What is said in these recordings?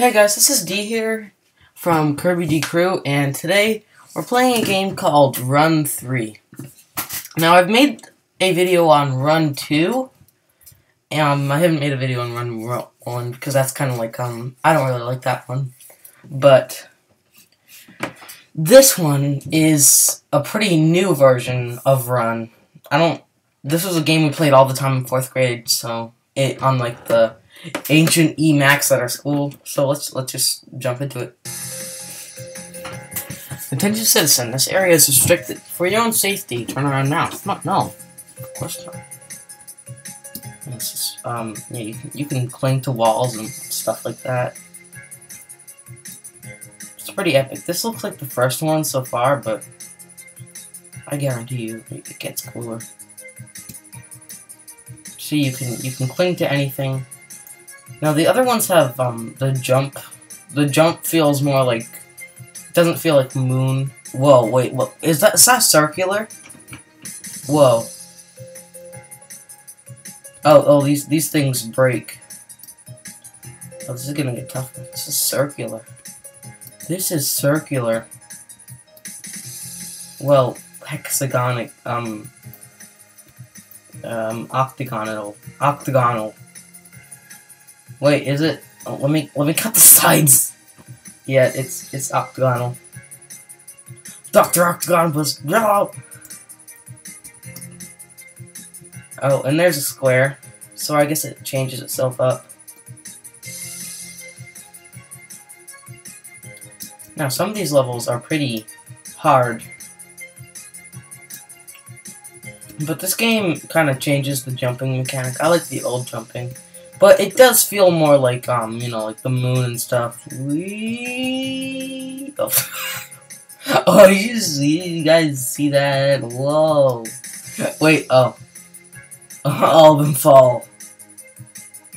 Hey guys, this is Dee here from Kirby Dee Crew, and today we're playing a game called Run 3. Now, I've made a video on Run 2, um, I haven't made a video on Run 1 because that's kind of like, um, I don't really like that one. But this one is a pretty new version of Run. I don't, this was a game we played all the time in 4th grade, so it, on like the ancient eMacs at our school. So let's let's just jump into it. Attention citizen, this area is restricted. For your own safety, turn around now. No, no. Of course not. This is, um, yeah, you can, you can cling to walls and stuff like that. It's pretty epic. This looks like the first one so far, but I guarantee you it gets cooler. See, you can you can cling to anything. Now the other ones have um the jump. The jump feels more like doesn't feel like moon. Whoa, wait, what is that? Is that circular? Whoa. Oh, oh, these these things break. Oh, this is gonna get tougher. This is circular. This is circular. Well, hexagonic, um, um, octagonal, octagonal. Wait, is it? Oh, let me let me cut the sides. Yeah, it's it's octagonal. Doctor Octagonus, no. Oh, and there's a square, so I guess it changes itself up. Now, some of these levels are pretty hard. But this game kind of changes the jumping mechanic. I like the old jumping. But it does feel more like, um, you know, like the moon and stuff. Wee oh. oh, you see, you guys see that? Whoa. Wait, oh. All of them fall.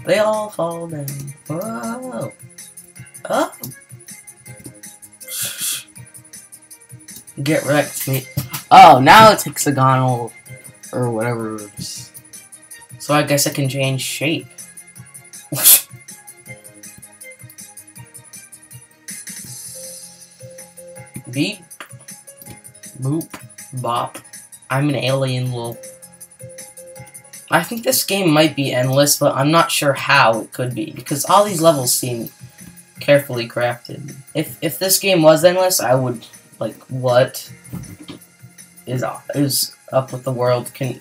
They all fall down. Whoa. Oh. Get wrecked, me. Oh, now it's hexagonal, or whatever. So I guess I can change shape. Bop. I'm an alien lol. I think this game might be endless, but I'm not sure how it could be, because all these levels seem carefully crafted. If if this game was endless, I would, like, what is, is up with the world? Can,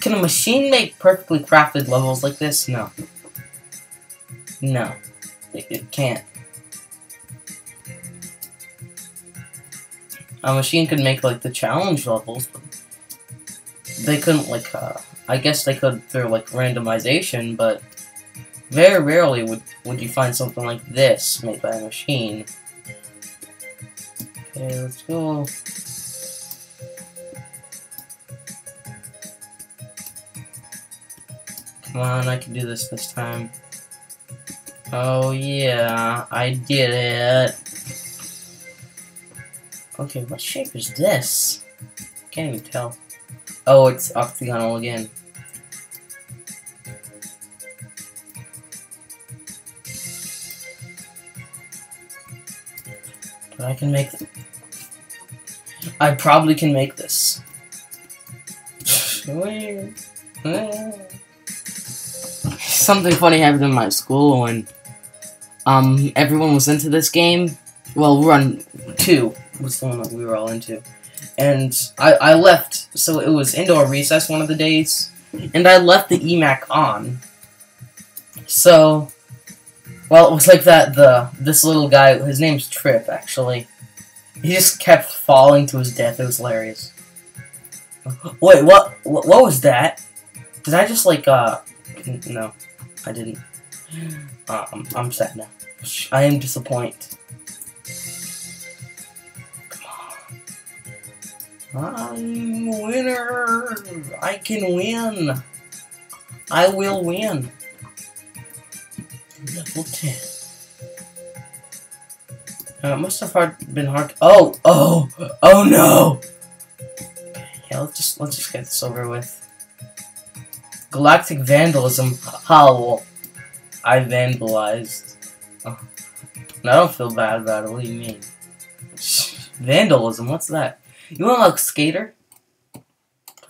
can a machine make perfectly crafted levels like this? No. No, it, it can't. A machine could make like the challenge levels, but they couldn't like. Uh, I guess they could through like randomization, but very rarely would would you find something like this made by a machine. Okay, let's go. Come on, I can do this this time. Oh yeah, I did it. Okay, what shape is this? Can't even tell. Oh, it's octagonal again. But I can make I probably can make this. Something funny happened in my school when um, everyone was into this game. Well, Run 2 was the one that we were all into. And I, I left, so it was indoor recess one of the days, and I left the eMac on. So, well, it was like that, the, this little guy, his name's Trip, actually. He just kept falling to his death, it was hilarious. Wait, what, what, what was that? Did I just, like, uh, no, I didn't. Um, I'm sad now. I am disappointed. I'm winner. I can win. I will win. Level 10. Uh, it must have hard, been hard. Oh, oh, oh no. Yeah, let's just let's just get this over with. Galactic vandalism. How? I vandalized. Oh. I don't feel bad about it. What do you mean? Vandalism, what's that? You want like skater?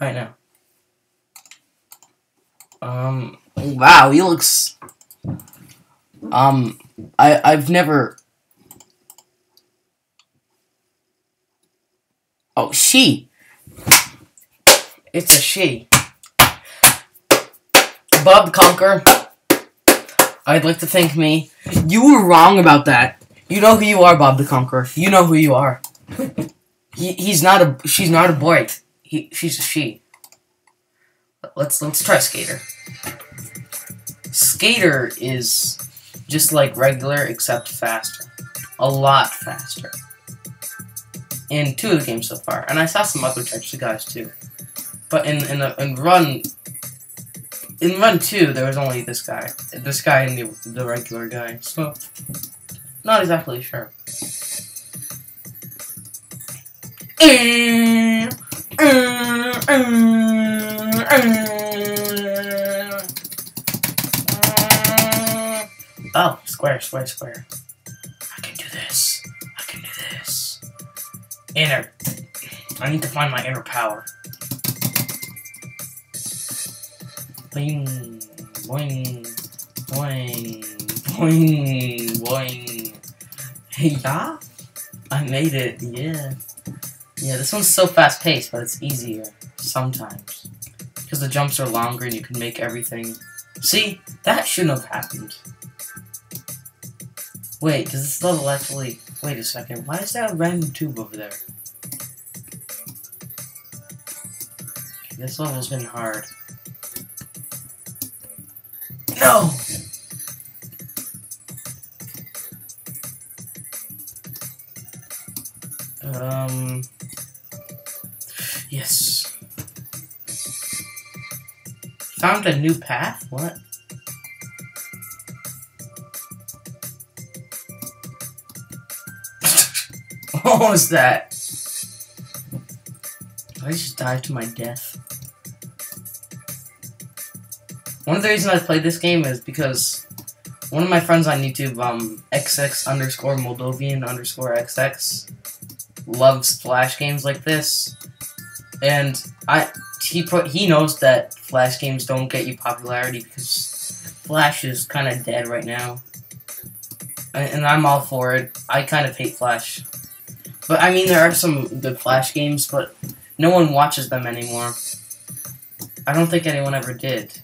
Right now. Um wow, he looks um I I've never Oh she It's a she. Bob the Conqueror. I'd like to thank me. You were wrong about that. You know who you are, Bob the Conqueror. You know who you are. he, he's not a. She's not a boy. He, she's a she. Let's let's try Skater. Skater is just like regular, except faster. A lot faster. In two of the games so far, and I saw some other types of guys too. But in in, the, in Run in run two, there was only this guy, this guy and the the regular guy. So, not exactly sure. Oh, square, square, square. I can do this. I can do this. Inner. I need to find my inner power. Boing, boing, boing, boing, boing. Hey, yeah? I made it, yeah. Yeah, this one's so fast-paced, but it's easier, sometimes. Because the jumps are longer and you can make everything... See? That shouldn't have happened. Wait, does this level actually... Wait a second, why is that a random tube over there? This level's been hard. No! Yes. Found a new path? What? what was that? I just dive to my death? One of the reasons I played this game is because one of my friends on YouTube, um, XX underscore Moldovan underscore XX, loves Flash games like this, and I he put he knows that Flash games don't get you popularity because Flash is kind of dead right now, and I'm all for it. I kind of hate Flash, but I mean there are some good Flash games, but no one watches them anymore. I don't think anyone ever did.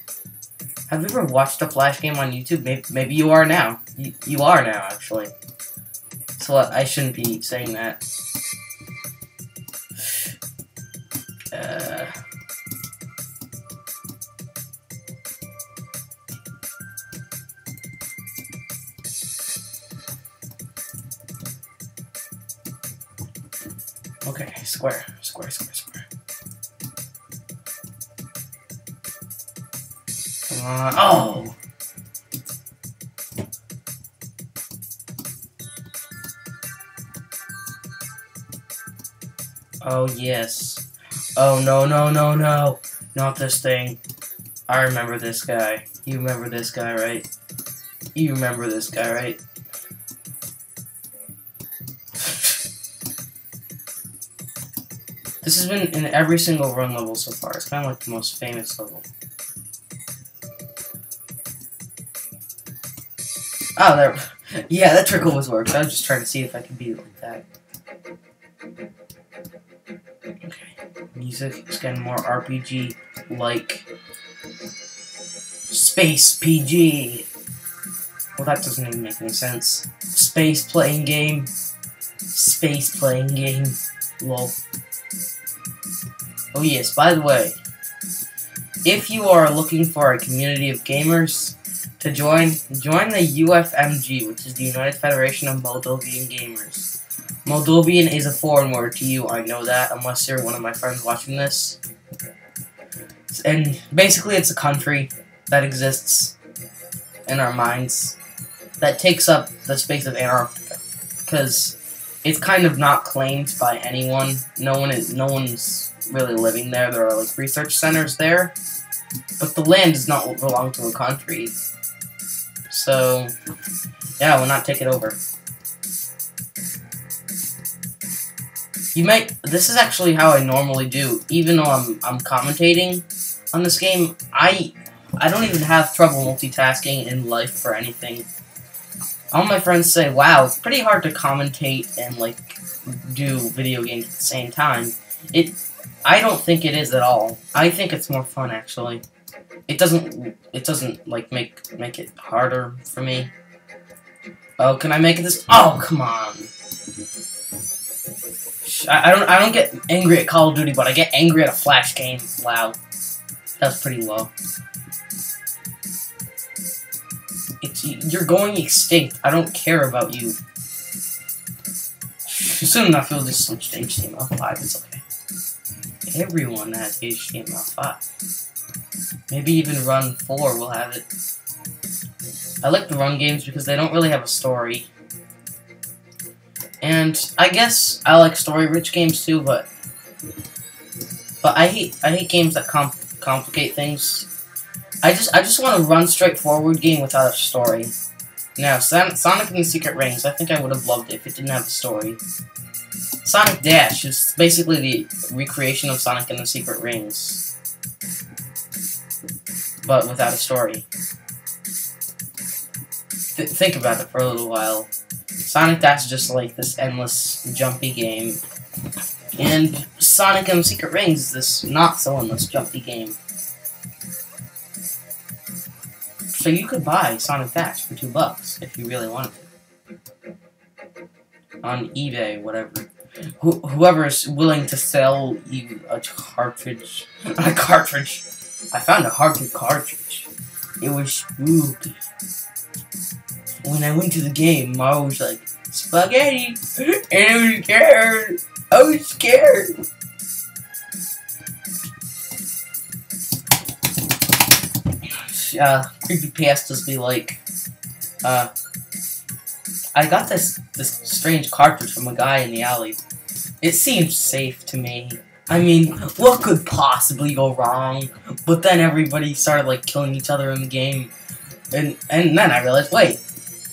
Have you ever watched a Flash game on YouTube? Maybe, maybe you are now. You, you are now, actually. So I shouldn't be saying that. Okay, square, square, square, square. Uh, oh! Oh, yes. Oh, no, no, no, no. Not this thing. I remember this guy. You remember this guy, right? You remember this guy, right? this has been in every single run level so far. It's kind of like the most famous level. Oh, there. Yeah, that trick always works. I was just trying to see if I could beat it like that. Okay. Music is getting more RPG-like. Space PG. Well, that doesn't even make any sense. Space playing game. Space playing game. Lol. Oh yes, by the way, if you are looking for a community of gamers, to join, join the UFMG, which is the United Federation of Moldovan Gamers. Moldovan is a foreign word to you, I know that, unless you're one of my friends watching this. And basically it's a country that exists in our minds that takes up the space of Antarctica. Because it's kind of not claimed by anyone. No one is no one's really living there. There are like research centers there. But the land does not belong to a country. So, yeah, we'll not take it over. You might. This is actually how I normally do. Even though I'm I'm commentating on this game, I I don't even have trouble multitasking in life for anything. All my friends say, "Wow, it's pretty hard to commentate and like do video games at the same time." It. I don't think it is at all. I think it's more fun actually. It doesn't. It doesn't like make make it harder for me. Oh, can I make this? Oh, come on. I, don't I don't get angry at Call of Duty, but I get angry at a Flash game. Wow. That's pretty low. It's, you're going extinct. I don't care about you. Soon enough, you'll just switch to HTML5. It's okay. Everyone has HTML5. Maybe even Run 4 will have it. I like the Run games because they don't really have a story. And I guess I like story-rich games too, but but I hate I hate games that comp complicate things. I just I just want a run straightforward game without a story. Now, Sonic and the Secret Rings, I think I would have loved it if it didn't have a story. Sonic Dash is basically the recreation of Sonic and the Secret Rings, but without a story. Th think about it for a little while. Sonic Dash is just like this endless, jumpy game. And Sonic and Secret Rings is this not so endless, jumpy game. So you could buy Sonic Dash for two bucks if you really wanted to. On eBay, whatever. Wh whoever is willing to sell you a cartridge. a cartridge. I found a hardwood cartridge. It was spooky when I went to the game, I was like, spaghetti, and I was scared. I was scared. Uh, creepy pastas be like, uh, I got this this strange cartridge from a guy in the alley. It seemed safe to me. I mean, what could possibly go wrong? But then everybody started like killing each other in the game, and and then I realized, wait,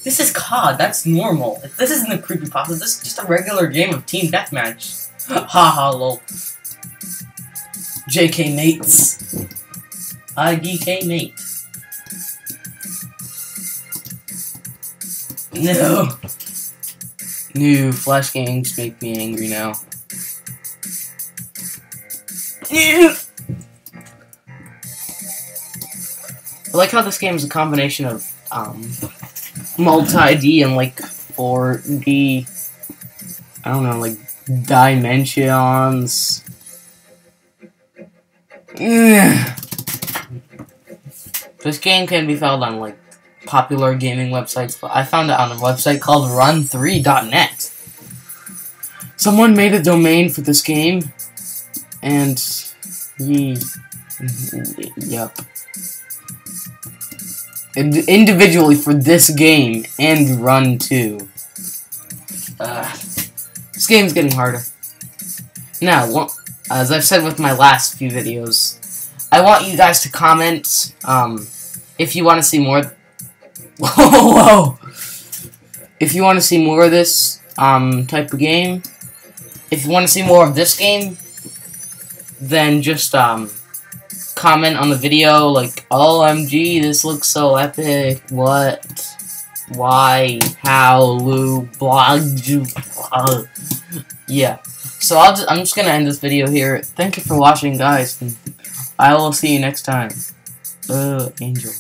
this is COD, that's normal. This isn't a creepy creepypasta, this is just a regular game of team deathmatch. Haha, lol. JK mates. IDK mate. No. New Flash games make me angry now. I like how this game is a combination of um, multi-D and like 4D, I don't know, like dimensions. this game can be found on like popular gaming websites, but I found it on a website called run3.net. Someone made a domain for this game, and ye, yep individually for this game and Run 2. Uh, this game's getting harder. Now, as I've said with my last few videos, I want you guys to comment um, if you want to see more. whoa, whoa! If you want to see more of this um, type of game, if you want to see more of this game, then just um, comment on the video like, OMG, this looks so epic. What? Why? How? Who? Blah. Uh, yeah. So I'll just, I'm just gonna end this video here. Thank you for watching, guys. I will see you next time. Uh, Angel.